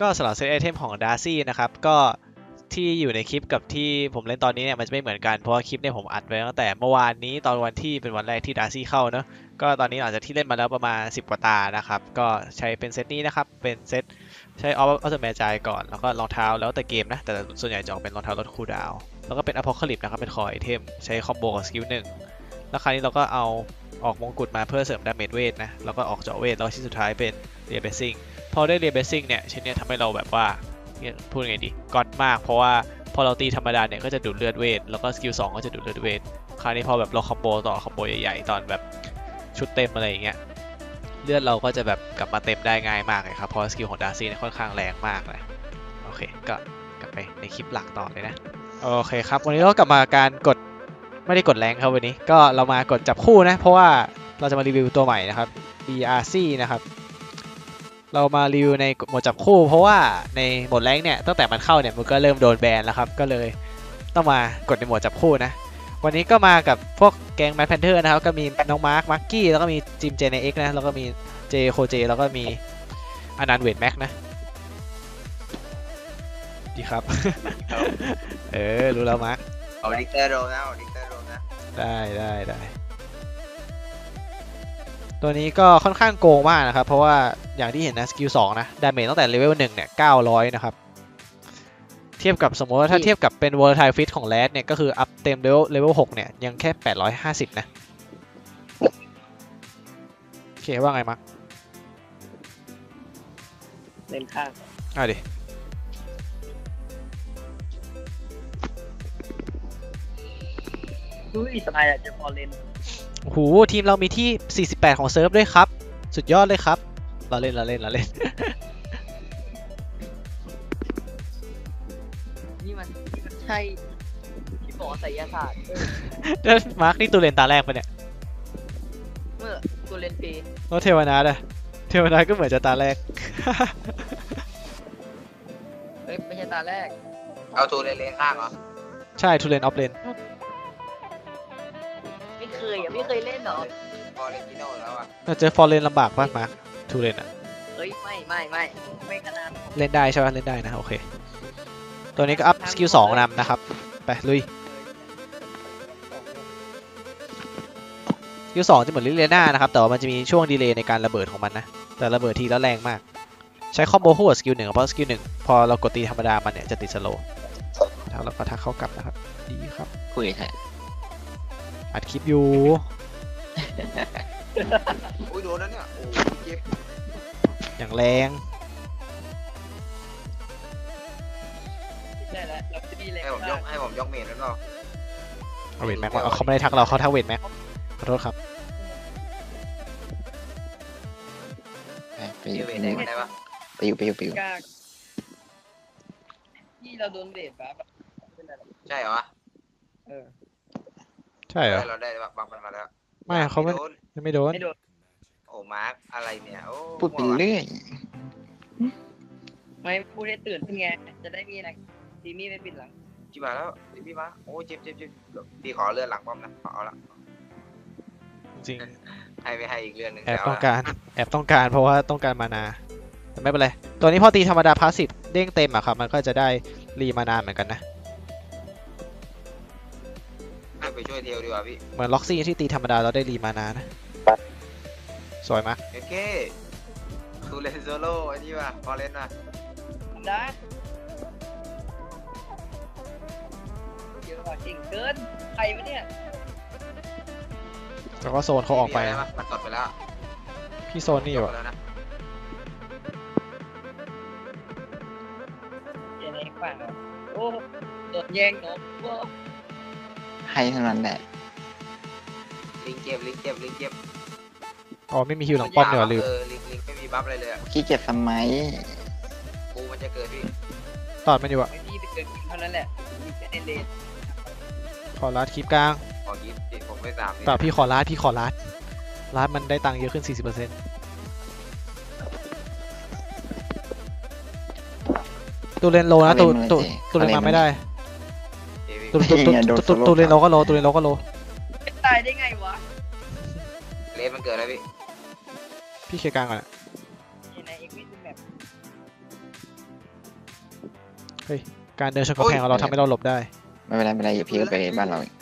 ก็สำหรับเซตไอเทมของดาร์ซี่นะครับก็ที่อยู่ในคลิปกับที่ผมเล่นตอนนี้เนี่ยมันจะไม่เหมือนกันเพราะว่าคลิปเนี่ยผมอัดไว้ตั้งแต่เมื่อวานนี้ตอนวันที่เป็นวันแรกที่ดาร์ซี่เข้าเนอะก็ตอนนี้หลังจากที่เล่นมาแล้วประมาณ 10 กว่าตานะครับก็ใช้เป็นเซตนี้นะครับเป็นเซตใช้ Orb of the Magi ก่อนแล้วก็รองเท้าแล้วแต่เกมนะแต่ส่วนใหญ่จะออกเป็นรองเท้าลด cooldown แล้วก็เป็น Apocalypse นะครับเป็น core item ใช้ combo กับสกิลหนึ่งแล้วคราวนี้เราก็เอาออกมงกุฎมาเพื่อเสริม damage เวทนะแล้วก็ออกเจาะเวทแล้วชิ้นสุดท้ายเป็นเรียเบสซิ่ง อได้เรียนเบสซิ่งเนี่ยชิ้นเนี้ยทำให้เราแบบว่าพูดไงดี god มาก เพราะว่าพอเราตีธรรมดาเนี่ยก็จะดูดเลือดเวทแล้วก็สกิลสองก็จะดูดเลือดเวทคราวนี้พอแบบเรา combo ต่อ combo ใหญ่ๆตอนแบบชุดเต็มอะไรอย่างเงี้ยเลือดเราก็จะแบบกลับมาเต็มได้ง่ายมากเลยครับเพราะสกิลของดาร์ซี่เนี่ยค่อนข้างแรงมากเลยโอเคก็กลับไปในคลิปหลักต่อเลยนะโอเคครับวันนี้เรากลับมาการกดไม่ได้กด rank ครับวันนี้ ก็เรามากดจับคู่นะ เพราะว่าเราจะมารีวิวตัวใหม่นะครับ D'Arcy นะครับ เรามารีวิวในโหมดจับคู่เพราะว่าในโหมด rank เนี่ยตั้งแต่มันเข้าเนี่ยมันก็เริ่มโดน ban แล้วครับ ก็เลยต้องมากดในโหมดจับคู่นะ วันนี้ก็มากับพวกแก๊งแมทแพนเทอร์นะครับ ก็มีน้องมาร์คมาร์กี้แล้วก็มีจิมเจเนเอ็กนะ แล้วก็มีเจโคเจ แล้วก็มีอนันต์เวทแม็กนะ ดีครับ เออ รู้แล้วมาร์คเอาดิกเตอร์โรนะเอาดิกเตอร์โรนะ ได้ได้ได้ ตัวนี้ก็ค่อนข้างโกงมากนะครับ เพราะว่าอย่างที่เห็นนะสกิลสองนะ damage ตั้งแต่เลเวลหนึ่งเนี่ยเก้าร้อยนะครับ เทียบกับสมมติว่าถ้าเทียบกับเป็น volatile fist ของแรดเนี่ย ก็คืออัพเต็มเลเวลเลเวลหกเนี่ยยังแค่แปดร้อยห้าสิบนะ โอเคว่าไงมาร์คเล่นข้างอะดิอุ้ยสบายอะเจะพอเล่นโอ้โหทีมเรามีที่ 48 ของเซิร์ฟด้วยครับ สุดยอดเลยครับ เราเล่นเราเล่นเราเล่น นี่มันนี่มันใช่ที่บอกว่าไสยศาสตร์เออแล้วมาร์คนี่ตัวเล่นตาแรกปะเนี่ย เมื่อตัวเล่นเปย์แล้วเทวนาอะเทวนาก็เหมือนจะตาแรก เฮ้ยไม่ใช่ตาแรก เอาตัวเลนๆข้างเหรอ ใช่ทูเลนออฟเลนไม่เค ยอะไม่เคยเล่นเหรอพอเลนจิโน่แล้วอะเราเจอฟอร์เรนลำบากมากมาร์คทูเลนอะเฮ้ยไม่ไม่ไม่ไม่ขนาดเล่นได้ใช่ปะเล่นได้นะโอเค ตัวนี้ก็อัพสกิลสองนำนะครับ ไปลุยสกิลสองจะเหมือนลิเลน่านะครับ แต่ว่ามันจะมีช่วง delay ในการระเบิดของมันนะ แต่ระเบิดทีแล้วแรงมาก ใช้ combo คู่กับสกิลหนึ่งเพราะสกิลหนึ่งพอเรากดตีธรรมดามันเนี่ยจะติด slow แล้วเราก็ทักเข้ากลับนะครับ ดีครับคุยแท้ อัดคลิปอยู่อุ้ยโดนแล้วเนี่ย โอ้ยเจ็บอย่างแรงได้แล้วเราจะดีเลยให้ผมยกให้ผมยกเมนแล้วเนาะเอาเวทแม็กมาเอาเขาไม่ได้ทักเราเขาทักเวทแม็กขอโทษครับไปไปอยืยู่เวไปนได้ได้ปะอยู่ไปอยู่ไปอยู่กล้าที่เราโดนเบรดปั๊บอะเป็นไรหรอกใช่เหรอ เออ ใช่เหรอ เราได้บังมันมาแล้วไม่เขาไม่ โดนยังไม่โดน ไม่โดนโอ้มาร์คอะไรเนี่ยโอ้พูดไปเรื่อยไม่พูดให้ตื่นขึ้นไง จะได้มีอะไรทีมี่ไม่ปิดหลังจิบมาแล้วพี่มาโอ้เจ็บเจ็บเจ็บพี่ขอเลื่อนหลังป้อมนะเอาละจริงให้ไม่ให้อีกเลื่อนหนึ่งแอบเาต้องละการ แอบต้องการเพราะว่าต้องการมานา แต่ไม่เป็นไร ตัวนี้พอตีธรรมดาพาสซีฟเด้งเต็มอะครับ มันก็จะได้รีมานาเหมือนกันนะ ไปช่วยเทลดีกว่าพี่เหมือนล็อกซี่ที่ตีธรรมดาเราได้รีมานานะ สวยมากโอเคทูเลนโซโล่อันนี้ว่ะพอเล่นว่ะได้เยอะกว่าจริงเกินใครวะเนี่ยแล้วก็โซนเขาออกไปมีะรนะปะมันตดไปแล้วพี่โซนนี่อยู่จบอะแล้วนะเจนเองฝั่งโอ้โดนแย่งเนาะโอ้ ให้เท่านั้นแหละ ลิงเจ็บลิงเจ็บลิงเจ็บอ๋อไม่มีฮิวหลังป้อมเดี๋ยวาลืมเออลิงลิงไม่มีบัฟอะไรเลยอะขี้เกียจสมัยกูมันจะเกิดพี่ตอดมันอยู่อะไม่พี่ไปเกิดกินเท่านั้นแหละมีแค่ในเลนขอลัดคลิปกลางขอยิดดิผมไม่ตามนี่เปล่าพี่ขอลัดพี่ขอลัดลัดมันได้ตังค์เยอะขึ้น 40%ตูเลนโลนะตูตูตูเลนมาไม่ได้ เอวีตูตูตูตูตูเลนโลก็โลตูเลนโลก็โลไม่ตายได้ไงวะเลสมันเกิดแล้วพี่ พี่เคลียร์กลางก่อนอะในเอ็กวิสแบบการเดินชนกำแพงของเราทำให้เราหลบได้ ไม่เป็นไรไม่เป็นไรอย่าพี่ก็ไปบ้านเราอีก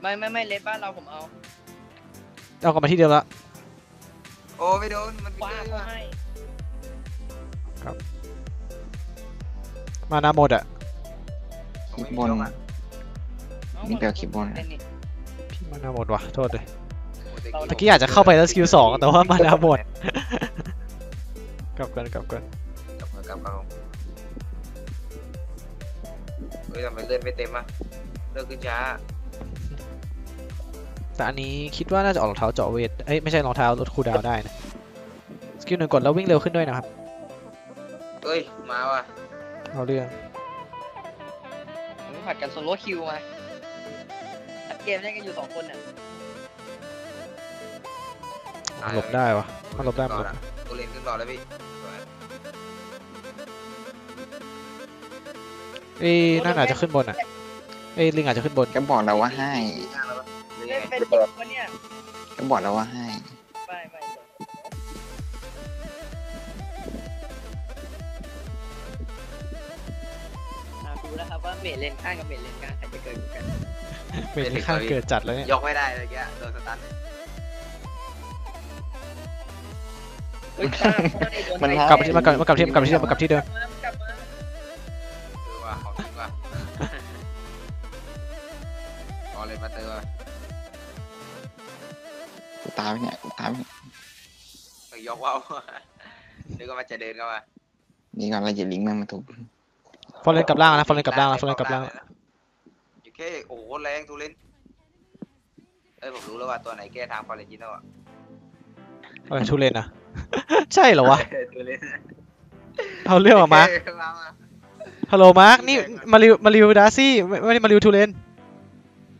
ไม่ไม่ไม่เลนบ้านเราผมเอาเอากลับมาที่เดิมละโอ้ไม่โดนมันคว้าไม่เขาได้ให้มาหน้าหมดอะ ผมคลิปไม่บมีนล็อกอะนี่ไปเอาคลิปบนเล่นนี่พี่มานาหมดว่ะโทษเลยโอ้เราตะกี้อาจจะเข้าไปแล้วสกิลสองแต่ว่ามานาหมด กลับกันกลับกันกลับมากลับมาผมเฮ้ยทำไมเลื่อนไม่เต็มอะเลื่อนขึ้นช้าแต่อันนี้คิดว่าน่าจะออกรองเท้าเจาะเวท เอ้ยไม่ใช่รองเท้าลดคูลดาวน์ได้นะ สกิลหนึ่งกดแล้ววิ่งเร็วขึ้นด้วยนะครับ เอ้ย มาว่ะ เอาเรื่อง ผมผัดกันโซโล่คิวมาอัดเกมเล่นกันอยู่สองคนเนี่ยหลบได้วะมันหลบได้มันหลบตัวเลนขึ้นก่อนแล้วพี่สวยเอ้ยนั่นอาจจะขึ้นบนอะเอ้ยลิงอาจจะขึ้นบนก็บอกเราว่าให้ข้างแล้วปะหรือเล่ยันงไงเป็นจริงปะเนี่ยก็บอกเราว่าให้ เมดเลนข้างกับเมดเลนกลางใครจะเกิดกันเป็นที่ข้างเกิดจัดแล้วเนี่ยยกไม่ได้เลยแกโดนสตันเฮ้ยข้างเพราะว่าในโดนมันไให้กลับมาที่มากลับมากลับที่มากลับที่เดิมมากลับที่เดิมกลับมาคือว่าของจริงว่ะเอาเลยมาเตอร์ว่ะกูตายไปเนี่ยกูตายไปเนี่ยเอ้ยยกว่าวนึกว่ามันจะเดินเข้ามานี่ก่อนเราจะลิงก์มันมาถูก ฟอร์เรนกลับล่างนะฟอร์เรนกลับล่างนะฟอร์เรนกลับล่างโอเคโอ้โหแรงทุเรนเอ้ยผมรู้แล้วว่าตัวไหนแก้ทางฟอร์เรนจิโน่อะอะไรทูเลนอะใช่เหรอวะทุเรนเอาเรื่องมามาร์คเมามาฮัลโหลมาร์คนี่มาริวมาริวดาร์ซี่ไม่ไม่ได้มาริวทูเลน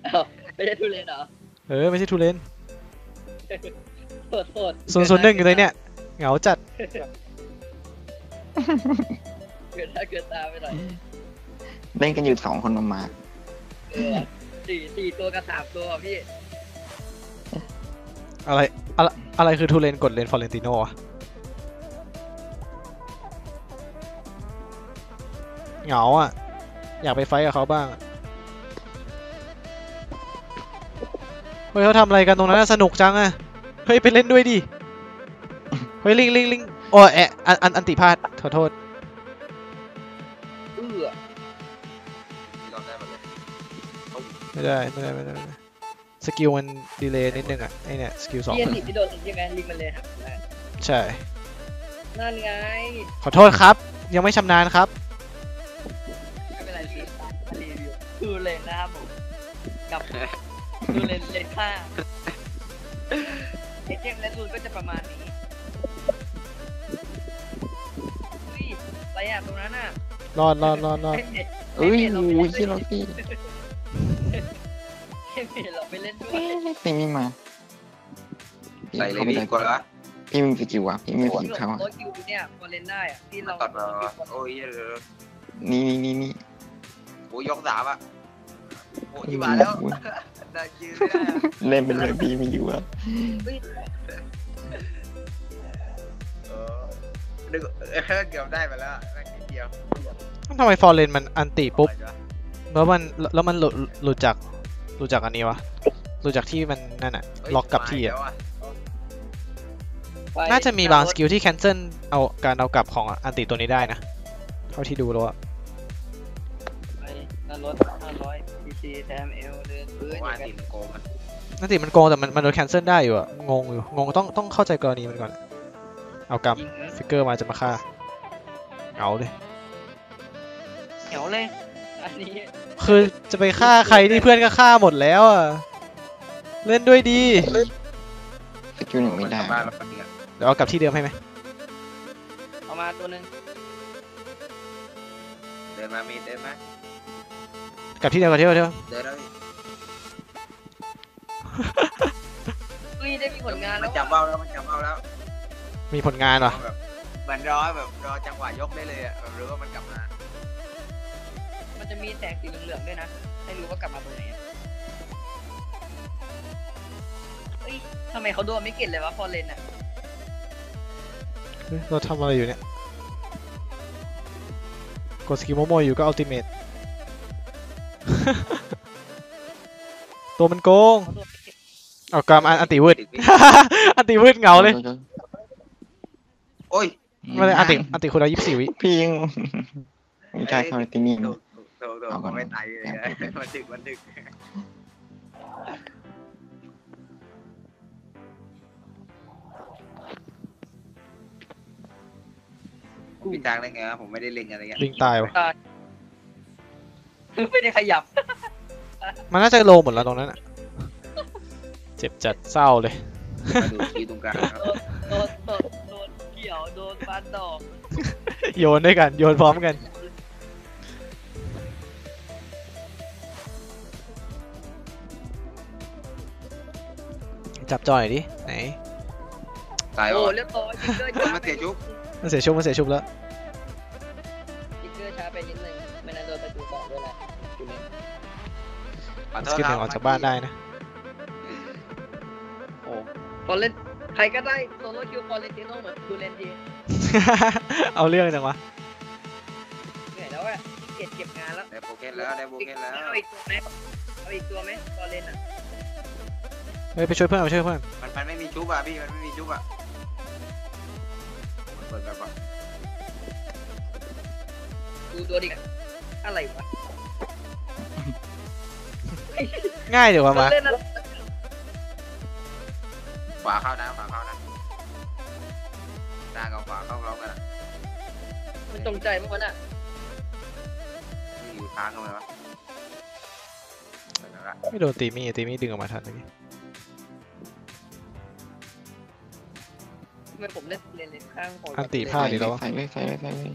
อ้าวไม่ใช่ทุเรนเหรอเออไม่ใช่ทูเลนโทษโทษศูนย์ศูนย์หนึ่งอยู่เลยเนี่ยเหงาจัด เกิดหน้าเกิดตาไปหน่อยเล่นกันอยู่สองคนมามาเออสี่สี่ตัวกับสามตัวอะพี่อะไรอะไรอะไรคือทูเลนกดเลนฟอร์เรนติโนวะเหงาอะ อยากไป fight กับเขาบ้างอะเฮ้ยเขาทำอะไรกันตรงนั้นอะสนุกจังอะเฮ้ย ไปเล่นด้วยดิ เฮ้ย ลิงลิงลิงโอ้ยแอะอัลอัลอัลติพลาดขอโทษ ไม่ได้ไม่ได้ไม่ได้ไม่ได้สกิลมัน delay นิดนึงอะไอเนี่ยสกิลสองพี่อัลติที่โดนใช่ไหมลิงมันเลยหักได้ใช่ นั่นไง ขอโทษครับ ยังไม่ชำนาญครับไม่เป็นไรพี่รีวิวทูเลนนะครับผมกับทูเลนเลนข้างไอเทมและรูนก็จะประมาณนี้อุ้ยอะไรอะตรงนั้นอะรอดรอดรอดรอดให้เมดเอ้ยให้โอ้เมยดที่เราพี่ ให้เมดเราไปเล่นด้วยเอ๊ะพี่ไม่มาพี่ใส่เลยเข้าไปพี่ได้กดแล้วพี่ไม่มีสกิลวะพี่ไม่มีสกิลเขาอะโค้ดคิวเนี่ยพอเล่นได้อะที่เราตัดมาโอ้ยเดี๋ยวนี่นี่นี่นี่โอ้ยยกสามอะโอ้ยมาแล้วได้ยืนไม่ได้อะเล่นไปเลยพี่ไม่อยู่อะเฮ้ยเออนึกเออเกือบได้ไปแล้วแม่งนิดเดียวทำไมฟอร์เรนมันอันติปุ๊บอะไรวะแล้วมันแล้วมันหลุดหลุดจาก หลุดจากอันนี้วะหลุดจากที่มันนั่นอะเฮ้ยล็อกกับที่อะมาแล้วไปน่าจะมีบางสกิลที่แคนเซิลเอาการเอากลับของอันติตัวนี้ได้นะ เท่าที่ดูแล้วอะไปนั่นรถห้าร้อยซีซีแทมเอลเดินพื้นว่าอย่างติเงี้ดยโกงมันอันติมันโกงแต่มันมันโดนแคนเซิลได้อยู่อะงงอยู่ งงต้องต้องเข้าใจกรณีมันก่อน เอากลับยิงนะฟิกเกอร์มาจะมาฆ่า เอาเลยเหนียวเลย อันนี้คือจะไปฆ่าใครนี่เพื่อนก็ฆ่าหมดแล้วอะเล่นด้วยดีสกิลหนึ่งไม่ได้นกลับบ้านแล้วปะเนี่ยเดี๋ยวเอากลับที่เดิมให้ไหมเอามาตัวหนึ่งเดินมามีเดินมากลับที่เดิมกลับที่เดิมเดินแล้วพี่เฮ้ยได้มีผลงานมัแล้นวจับเบ้าแล้วมันจับเบ้าแล้วมีผลงานวะแบบเหมือนรอแบบรอจังหวะยกได้เลยอะแบบรู้ว่ามันกลับมามัน จะมีแสงสีเหลืองๆด้วยนะให้รู้ว่ากลับมาตรงไหนอะเฮ้ยทำไมเขาโดนไม่เก็ตเลยวะพอเลนอะเฮ้ยเราทำอะไรอยู่เนี่ย กดสกิลโมโมอยู่ก็อัลติเม t ตัวมันโกง เขาโดนเอากรามอันอันติวืดติดอันติวืดเหงาเลยโอ้ย ไม่เลยอันติอันติคุณเอายี่สิบสี่วิ พี่ยัง ไม่ได้เข้าที่นี่โดดโดดโดดมันไม่ตายเลยนะมันดึกมันดึกผมมีทางได้ไงวะผมไม่ได้เล็งอะไรเงี้ยลิงตายวะตายไม่ได้ขยับ มันน่าจะโลหมดแล้วตรงนั้นอะเจ็บจัดเศร้าเลย มาดูคีย์ตรงกลางครับโดนโดนโดนเกี่ยว โดนฟันดอก โยนด้วยกัน โยนพร้อมกัน จับจอยหน่อยดิ ไหน ตายโอ้วะเรียบร้อยจิกเกอร์มันช้ามาเสียชุบมันเสียชุบมันเสียชุบแล้ว จิกเกอร์ช้าไปนิดนึงไม่นั้นโดนประตูต่อด้วยแหละอยู่เนี่ยขอโทสษกิลคหรันึ่งออกจากบ้านได้นะ โอ้พอเล่นใครก็ได้โซโล่คิวพอเล่นเจโน่เหมือนดูเลนดีเอาเรื่องจังวะ เหนื่อยแล้วอะเก็บเก็บงานแล้วได้โปเกนแล้วได้โปเกนแล้วเอาอีกตัวไหมเอาอีกตัวไหมพอเล่นอะ เฮ้ยไปช่วยเพื่อนไปช่วยเพื่อนมันมันไม่มีชุบอะพี่มันไม่มีชุบอะมันเปิดแบบว่าดูตัวดิอะไรวะง่ายเดี๋ยวมามาเล่นอะไรขวาเข้านะขวาเข้านะหน้ากับขวาเข้าพร้อมกันอะมันตรงใจมั้งวะน่ะนี่อยู่ทางกันเลยวะเปิดแล้วละไม่โดนตีมี่ตีมี่ดึงออกมาทันเมื่อ ทำไมผมเล่นเลนเลนข้างผมอันติพลาดอีกแล้ววะใส่เลยใส่เลยใส่เลย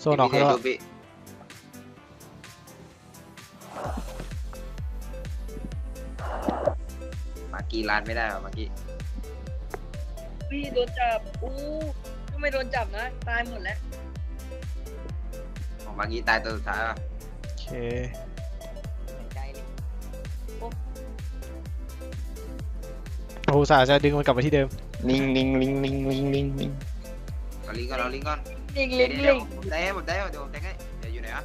โซนออกให้แล้วชุอะบพี่มากี่ล้านไม่ได้หรอเมื่อกี้พี่โดนจับอู้ก็ไม่โดนจับนะตายหมดแล้วของมากี้ตายตัวสุดท้ายอะโอเคใจเลยโอ้โหสาห์จะดึงมันกลับไปที่เดิม ลิงลิงลิงลิงลิงลิงลิงเอาลิงก์ก่อนเอาลิงก์ก่อนลิงเดี๋ลิยวงเดี๋ยวลิงผมได้ให้ผมได้ให้เดี๋ยวผมแทงให้เดี๋ยวอยู่ไหนอะ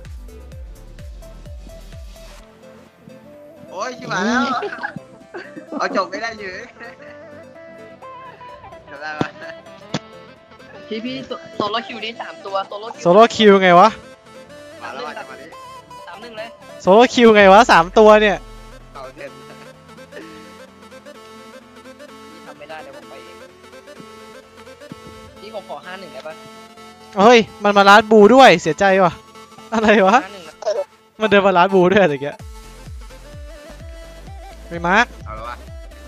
โอ้ยชิบหายแล้วเอาจบไม่ได้อยู่จบได้ปะพี่พี่โซโล่คิวนี้สามตัวโซโล่คิวโซโล่คิวไงวะมาแล้วมาจังหวะนี้สามหนึ่งเลยโซโล่คิวไงวะสามตัวเนี่ย พี่ผมขอห้าหนึ่งได้ปะเฮ้ย มันมาลาดบูด้วยเสียใจว่ะ อะไรวะ ห้าหนึ่งนะมันเดินมาลาดบูด้วยอะไรเงี้ยไปมาร์คเอาแล้ววะ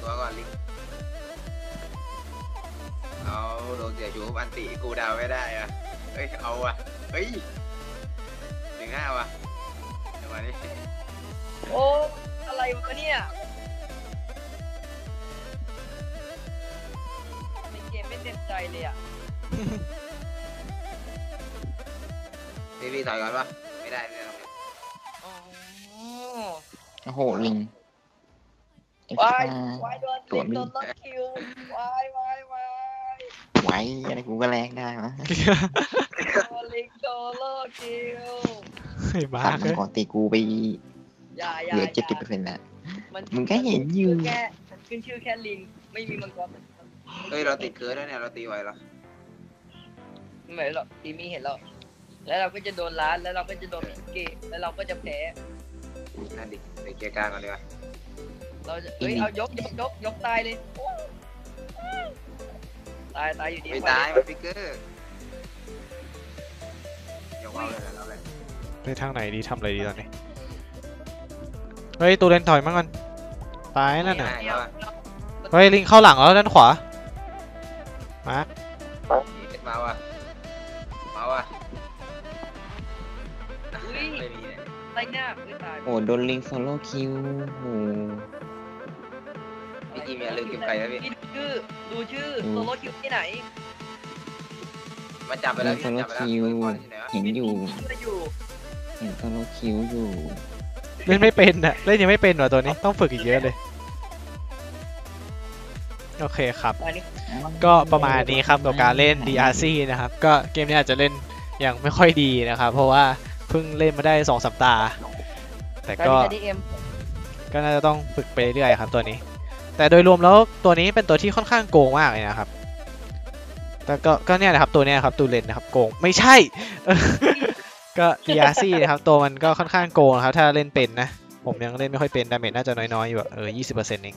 ตัวก่อนลิงก์เอาโดนเสียชูอันติกูดาวไม่ได้อะเฮ้ยเอาอะเฮ้ยหนึ่งห้าวะจังหวะนี้โอ้อะไรวะเนี่ยในเกมไม่เต็มใจเลยอะ พี่พี่ถอยก่อนปะไม่ได้ไม่ได้อ๋อโอ้โหลิงไอ้วายฟ้าวายโดนตัวลิงมีโดนล็อกคิววายวายวายไว้อะไรกูก็แลกได้วะโดนลิงโดนล็อกคิวไอ้มาตัร์ดคมัเลนยก่อนตีกูไปอย่าอย่าเหลืออเจ็ดสิบย่าเปอร์เซ็นต์แล้วมันมึงก็เห็นอยู่แค่มันขึ้นชื่อแค่ลิงไม่มีมังกรเฮ้ยเราติดเคิร์ดแล้วเนี่ยเราตีไหวเหรอ ไม่เหมือนหรอกทีมี่เห็นแล้วแล้วเราก็จะโดนล้านแล้วเราก็จะโดนพิกเกตแล้วเราก็จะแพ้นั่นดิไปเกียร์กลางก่อนดีกว่าเราจะเฮ้ยเอายกยกยกยกตายเลยโอ้ตายตายอยู่ดีไม่ตายมันฟิกเกอร์ยกเอาเลยนะเราเลยไปทางไหนดีทำอะไรดีตอนนี้ เฮ้ยตัวเลนถอยมาก่อนตายนั่นน่ะง่ายแล้วอะเฮ้ยลิงเข้าหลังแล้วด้านขวา มาร์คมาว่ะ มาว่ะอุ้ย ไม่มีเนี่ยตายหน้าอุ้ยตายโอ้โดนลิงโซโล่คิวโอ้พี่กีมีอย่าลืมเก็บไก่นะพี่ดูชื่อ ดูชื่ออืมโซโล่คิวที่ไหนมันจับไปแล้วพี่จับไปแล้วคิวเฮ้ยบอลอยู่ไหนวะเห็นอยู่ ชื่ออยู่ เห็น solo queue อยู่ เล่นไม่เป็นน่ะ เล่นยังไม่เป็นว่ะตัวนี้ ต้องฝึกอีกเยอะเลย โอเคครับอันนี้ก็ประมาณนี้ครับกับการเล่น D'Arcy นะครับ ก็เกมนี้อาจจะเล่นยังไม่ค่อยดีนะครับ เพราะว่าเพิ่งเล่นมาได้สองสัปดาห์ แต่ตอนก็นี้จะได้เอ็มก็น่าจะต้องฝึกไปเรื่อยๆครับตัวนี้ แต่โดยรวมแล้วตัวนี้เป็นตัวที่ค่อนข้างโกงมากเลยนะครับ แต่ก็ก็เนี่ยนะครับตัวเนี้ยครับตูเลนนะครับโกง ไม่ใช่ ก็ดีอาซี่นะครับตัวมันก็ค่อนข้างโกงนะครับถ้าเล่นเป็นนะ ผมยังเล่นไม่ค่อยเป็น damage น่าจะน้อยๆอยู่อะเออยี่สิบเปอร์เซ็นต์เอง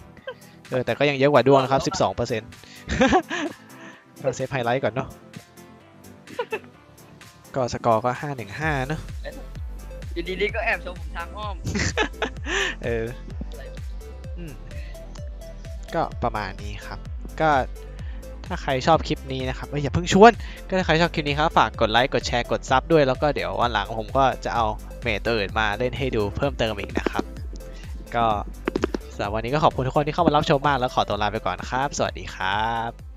เออแต่ก็ยังเยอะกว่าดวงนะครับสิบสองเปอร์เซ็นต์ก็ save highlight ก่อนเนาะก็สกอร์ก็ห้าหนึ่งห้าเนาะอยู่ดีๆก็แอบชมผมทางอ้อม เอออืมก็ประมาณนี้ครับ ก็ถ้าใครชอบคลิปนี้นะครับเอ้ยอย่าเพิ่งชวน ก็ถ้าใครชอบคลิปนี้ครับฝากกดไลค์กดแชร์กดซับด้วยแล้วก็เดี๋ยววันหลังผมก็จะเอาเมทตัวอื่นมาเล่นให้ดูเพิ่มเติมอีกนะครับ ก็ สำหรับวันนี้ก็ขอบคุณทุกคนที่เข้ามารับชมมากแล้วขอตัวลาไปก่อนครับ สวัสดีครับ